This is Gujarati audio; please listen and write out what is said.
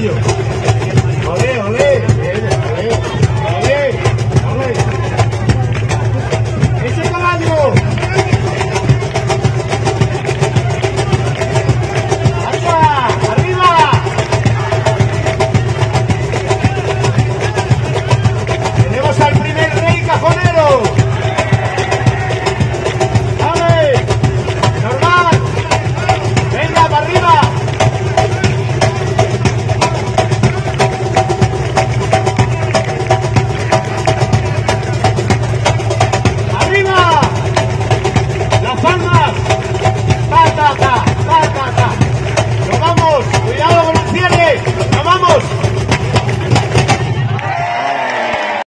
બીજો હવે હવે.